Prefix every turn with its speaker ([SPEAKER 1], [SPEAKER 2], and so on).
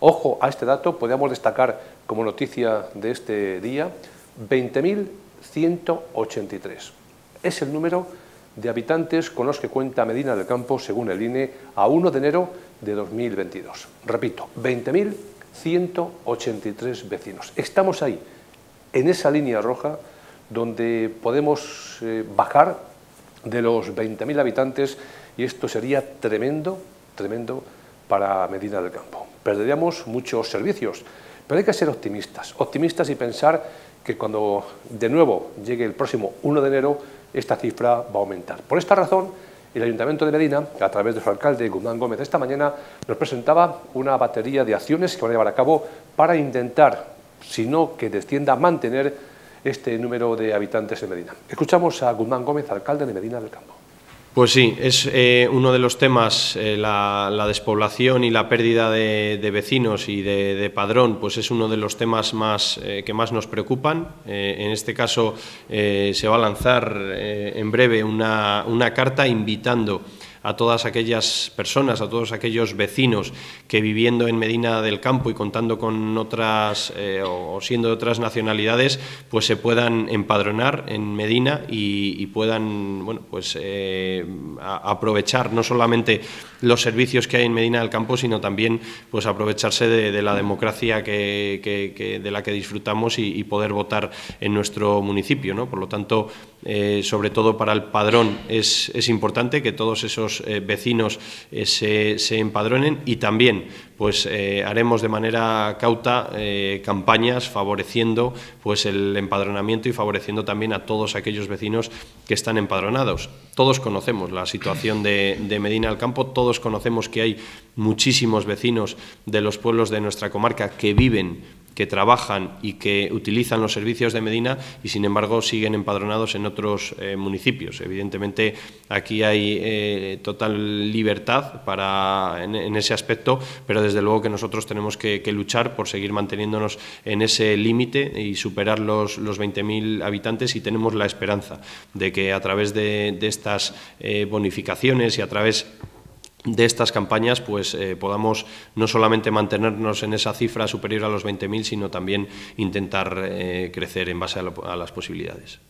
[SPEAKER 1] Ojo a este dato, podemos destacar como noticia de este día 20.183. Es el número de habitantes con los que cuenta Medina del Campo, según el INE, a 1 de enero de 2022. Repito, 20.183 vecinos. Estamos ahí, en esa línea roja, donde podemos eh, bajar de los 20.000 habitantes y esto sería tremendo, tremendo para Medina del Campo. Perderíamos muchos servicios, pero hay que ser optimistas, optimistas y pensar que cuando de nuevo llegue el próximo 1 de enero, esta cifra va a aumentar. Por esta razón, el Ayuntamiento de Medina, a través de su alcalde Guzmán Gómez, esta mañana nos presentaba una batería de acciones que van a llevar a cabo para intentar, si no que descienda, mantener este número de habitantes en Medina. Escuchamos a Guzmán Gómez, alcalde de Medina del Campo.
[SPEAKER 2] Pues sí, es eh, uno de los temas, eh, la, despoblación y la pérdida de, vecinos y de, padrón, pues es uno de los temas más, eh, que más nos preocupan. en este caso se va a lanzar en breve una, una carta invitando a todas aquellas personas, a todos aquellos vecinos que viviendo en Medina del Campo y contando con otras eh, o siendo de otras nacionalidades, pues se puedan empadronar en Medina y, puedan bueno, pues, eh, aprovechar no solamente los servicios que hay en Medina del Campo, sino también pues, aprovecharse de, la democracia que, de la que disfrutamos y, poder votar en nuestro municipio. ¿no? Por lo tanto, eh, sobre todo para el padrón es, es importante que todos esos eh, vecinos eh, se, empadronen y también pues eh, haremos de manera cauta campañas favoreciendo pues el empadronamiento y favoreciendo también a todos aquellos vecinos que están empadronados. Todos conocemos la situación de, de Medina del Campo, todos conocemos que hay muchísimos vecinos de los pueblos de nuestra comarca que viven que trabajan y que utilizan los servicios de Medina y sin embargo siguen empadronados en otros eh, municipios. Evidentemente aquí hay eh, total libertad para, en, ese aspecto, pero desde luego que nosotros tenemos que, luchar por seguir manteniéndonos en ese límite y superar los, los 20.000 habitantes y tenemos la esperanza de que a través de, estas eh, bonificaciones y a través de estas campañas pues eh, podamos no solamente mantenernos en esa cifra superior a los 20.000, sino también intentar eh, crecer en base a las posibilidades.